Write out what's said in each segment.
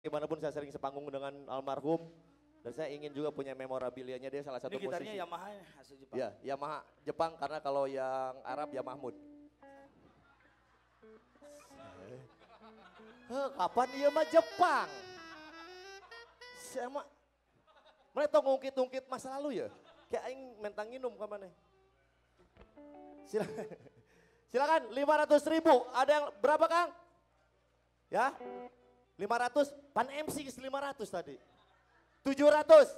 bagaimanapun saya sering sepanggung dengan almarhum dan saya ingin juga punya memorabilianya dia salah satu Ini gitarnya musisi. Yamaha ya, asal Jepang. Ya, Yamaha Jepang karena kalau yang Arab ya Mahmud. Eh, kapan dia mah Jepang? Saya mah mereka ngungkit-ngungkit masa lalu ya. Kayak aing mentang nginum ke mana? Silakan. Silakan 500 ribu. Ada yang berapa Kang? Ya? 500, pan MC 500 tadi. 700,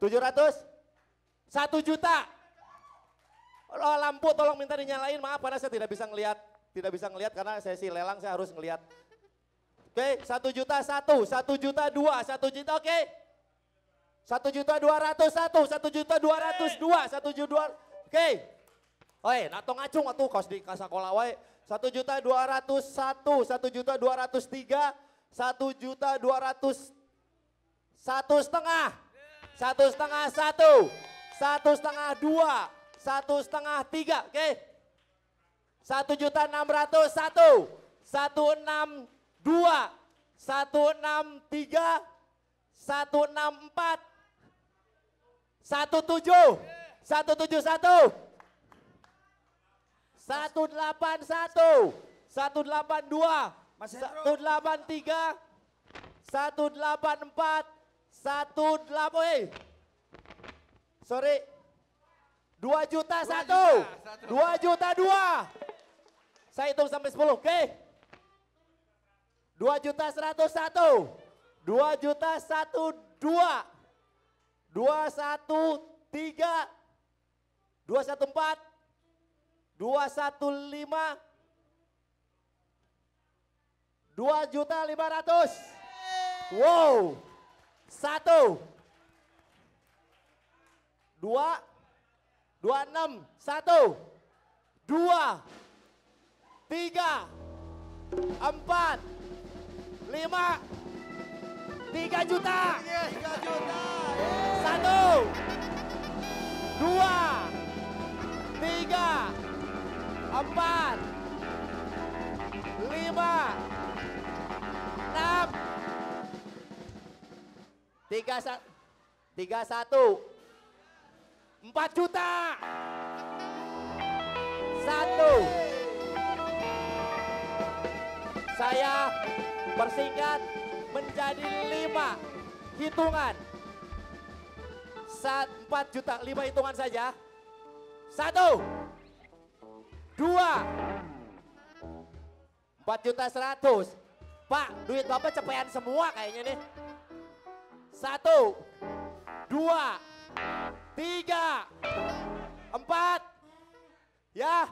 700, 1 juta. Oh, lampu tolong minta dinyalain, maaf karena saya tidak bisa ngelihat. Tidak bisa ngelihat karena sesi lelang saya harus ngelihat. Oke, 1 juta 1, 1 juta 2, 1 juta oke. 1 juta 200 1, 1 juta 200 2, 1 juta 2, oke. Oi, nato ngacung atuh kaos di kasakola wae. 1 juta 201, 1 juta 203, 1 juta 200 satu setengah, satu setengah satu, satu setengah dua, satu setengah tiga, oke? Satu juta enam ratus satu, satu enam dua, satu enam tiga, satu enam empat, satu tujuh, satu tujuh satu, satu delapan satu, satu delapan dua, Mas Hendro. satu delapan tiga, satu delapan empat, satu delapan, eh, sorry, dua juta satu, dua juta dua, saya hitung sampai sepuluh, oke? Dua juta seratus satu, dua juta satu dua, dua satu tiga, dua satu empat, dua juta lima ratus, wow, satu, dua, dua enam, satu, dua, tiga, empat, lima, tiga juta, Tiga juta. satu, dua, tiga, empat, lima, tiga, tiga satu, empat juta, satu. Saya persingkat menjadi lima hitungan. Saat empat juta, lima hitungan saja. Satu, dua, empat juta seratus. Pak, duit bapak cepean semua kayaknya nih. Satu, dua, tiga, empat, ya,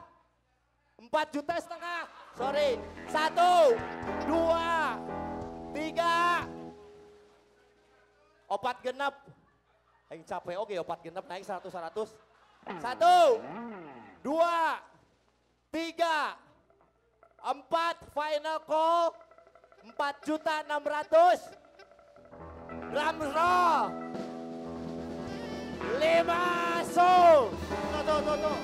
empat juta setengah. Sorry, satu, dua, tiga, opat genep. Yang capek oke opat genep naik seratus seratus. Satu, dua, tiga, empat final call, empat juta enam ratus. Lima soul. Tuh, tuh, tuh, tuh.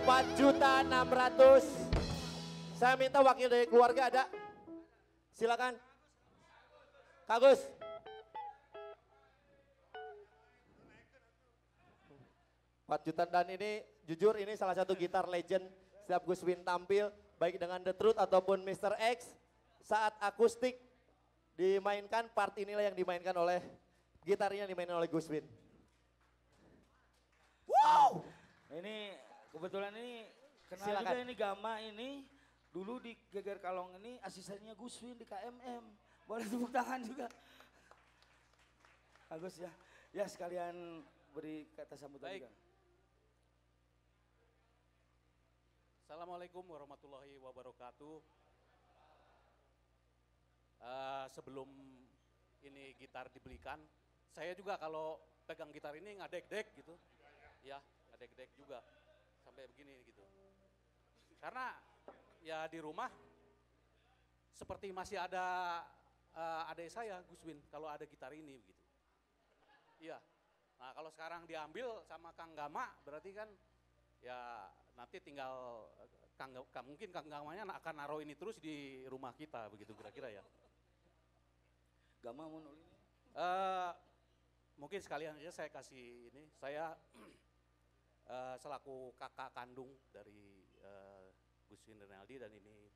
Empat juta enam ratus. Saya minta wakil dari keluarga ada. Silakan. Kagus. Empat juta dan ini jujur ini salah satu gitar legend setiap Gus Win tampil baik dengan The Truth ataupun Mr. X saat akustik dimainkan part inilah yang dimainkan oleh gitarnya yang dimainkan oleh Gus Win. Wow! Ini kebetulan ini kenal Silakan. juga ini Gama ini dulu di Geger Kalong ini asistennya Gus Win di KMM. Boleh tepuk tangan juga. Bagus ya. Ya sekalian beri kata sambutan Baik. juga. Assalamualaikum warahmatullahi wabarakatuh. Eh, sebelum ini gitar dibelikan, saya juga kalau pegang gitar ini ngadek-dek gitu. Ya, ngadek-dek juga. Sampai begini gitu. Karena ya di rumah seperti masih ada adik saya Gus Win kalau ada gitar ini begitu. Iya. Nah kalau sekarang diambil sama Kang Gama berarti kan ya nanti tinggal eh, Kang, Ga- Kang- mungkin Kang Gamanya akan naruh ini terus di rumah kita begitu kira-kira ya. Gama mau nulis ini. Eh, mungkin sekalian aja saya kasih ini, saya eh, selaku kakak kandung dari eh, Gus Win Renaldi dan ini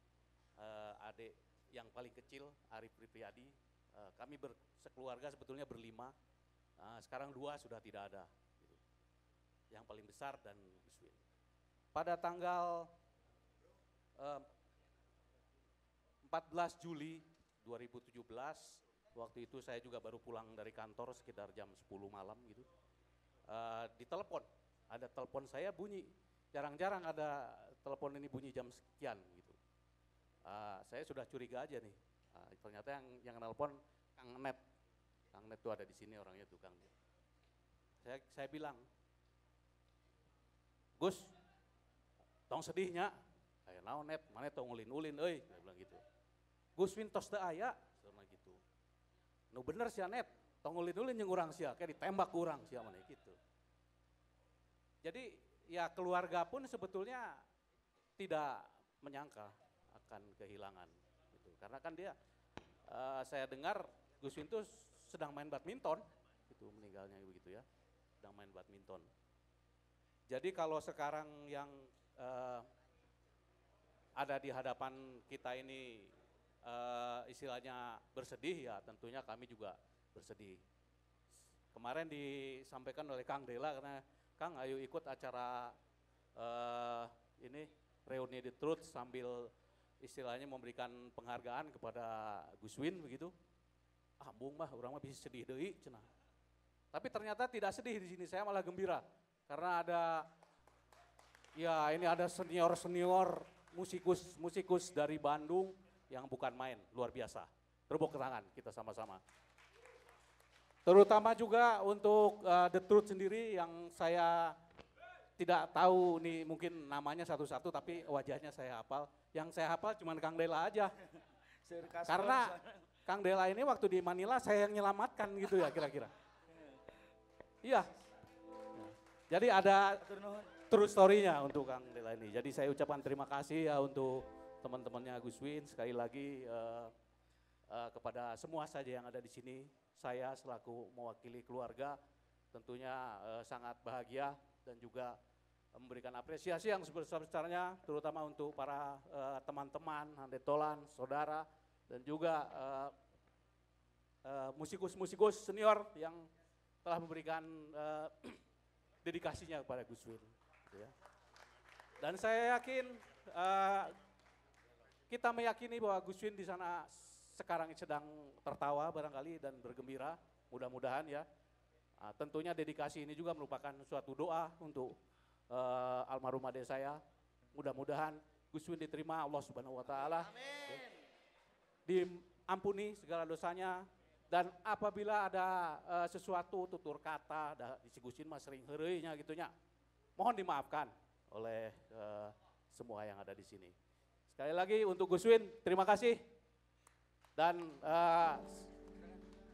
eh, adik yang paling kecil Arif Pripriyadi. Eh, kami ber, sekeluarga sebetulnya berlima, Nah, sekarang dua sudah tidak ada. gitu. Yang paling besar dan Gus Win. Pada tanggal eh, 14 Juli 2017 waktu itu saya juga baru pulang dari kantor sekitar jam 10 malam gitu. Eh, ditelepon, ada telepon saya bunyi. Jarang-jarang ada telepon ini bunyi jam sekian gitu. Eh, saya sudah curiga aja nih. Eh, ternyata yang yang nelpon Kang Net. Kang Net tuh ada di sini orangnya tuh Kang. Saya saya bilang, Gus, tong sedihnya. Kayak naon net, mana tong ulin-ulin euy, saya bilang gitu. Gus Win tos teu aya, sama gitu. Nu bener sia net, tong ulin-ulin jeung urang sia, kayak ditembak ku urang sia mana gitu. Jadi ya keluarga pun sebetulnya tidak menyangka akan kehilangan gitu. Karena kan dia eh, saya dengar Gus Win tuh sedang main badminton itu meninggalnya begitu ya. Sedang main badminton. Jadi kalau sekarang yang eh, ada di hadapan kita ini eh, istilahnya bersedih ya tentunya kami juga bersedih. Kemarin disampaikan oleh Kang Dela karena Kang ayo ikut acara eh, ini reuni the truth sambil istilahnya memberikan penghargaan kepada Gus Win begitu. Ah bung mah orang mah bisa sedih deui cenah. Tapi ternyata tidak sedih di sini saya malah gembira karena ada ya ini ada senior-senior musikus musikus dari Bandung yang bukan main luar biasa. Tepuk tangan kita sama-sama. Terutama juga untuk eh, The Truth sendiri yang saya tidak tahu nih mungkin namanya satu-satu tapi wajahnya saya hafal. Yang saya hafal cuma Kang Dela aja. Karena. Kang Dela ini waktu di Manila saya yang menyelamatkan gitu ya kira-kira. Iya. Jadi ada true story-nya untuk Kang Dela ini. Jadi saya ucapkan terima kasih ya untuk teman-temannya Gus Win sekali lagi eh, eh, kepada semua saja yang ada di sini. Saya selaku mewakili keluarga tentunya eh, sangat bahagia dan juga memberikan apresiasi yang sebesar-besarnya terutama untuk para eh, teman-teman, handetolan, saudara dan juga eh, eh, musikus-musikus senior yang telah memberikan eh, dedikasinya kepada Gus Win. gitu ya. Dan saya yakin eh, kita meyakini bahwa Gus Win di sana sekarang sedang tertawa barangkali dan bergembira, mudah-mudahan ya. Ah, tentunya dedikasi ini juga merupakan suatu doa untuk eh, almarhum adik saya. Mudah-mudahan Gus Win diterima Allah Subhanahu wa taala. Diampuni segala dosanya dan apabila ada eh, sesuatu tutur kata da, di si Gus Win mah sering heureuy nya gitunya. Mohon dimaafkan oleh eh, semua yang ada di sini. Sekali lagi untuk Gus Win, terima kasih. Dan eh,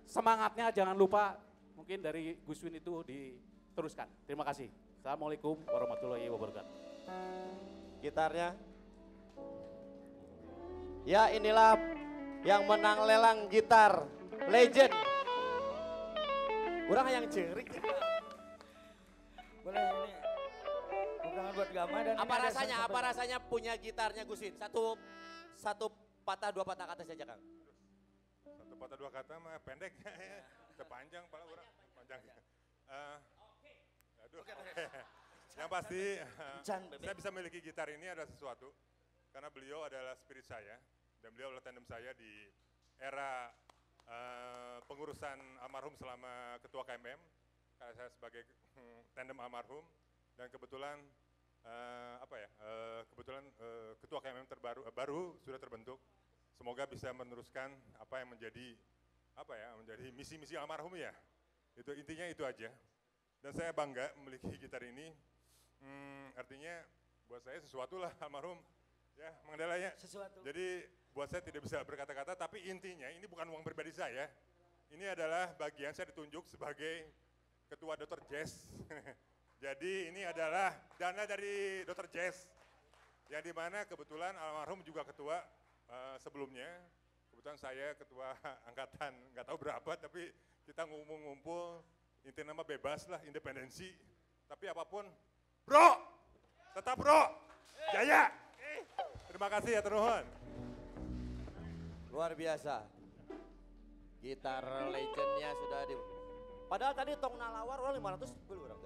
semangatnya jangan lupa mungkin dari Gus Win itu diteruskan. Terima kasih. Assalamualaikum warahmatullahi wabarakatuh. gitarnya. Ya inilah yang menang lelang gitar legend. Orang yang cerik. Boleh ini. Bukan buat Gama dan Apa rasanya? Apa rasanya punya gitarnya Gusin? Satu satu patah dua patah kata saja Kang. Satu patah dua kata mah pendek. Terpanjang pala orang. Panjang. Eh, aduh. Yang pasti Can, saya bisa memiliki gitar ini ada sesuatu karena beliau adalah spirit saya dan beliau adalah tandem saya di era eh, pengurusan almarhum selama ketua KMM karena saya sebagai hmm, tandem almarhum dan kebetulan eh, apa ya eh, kebetulan eh, ketua KMM terbaru eh, baru sudah terbentuk. Semoga bisa meneruskan apa yang menjadi apa ya menjadi misi-misi almarhum ya. Itu intinya itu aja dan saya bangga memiliki gitar ini Hmm, artinya buat saya sesuatu lah almarhum ya mengendalanya Sesuatu. jadi buat saya tidak bisa berkata-kata, tapi intinya ini bukan uang pribadi saya. Ini adalah bagian saya ditunjuk sebagai ketua Dr. Jazz. Jadi ini adalah dana dari Dr. Jazz. Yang di mana kebetulan almarhum juga ketua eh, sebelumnya. Kebetulan saya ketua angkatan, nggak tahu berapa, tapi kita ngumpul-ngumpul, inti nama bebas lah, independensi. Tapi apa pun, bro, tetap bro, jaya. Terima kasih ya Ternuhun. Luar biasa. Gitar legendnya sudah di... Padahal tadi tong nalawar orang 500 beli orang.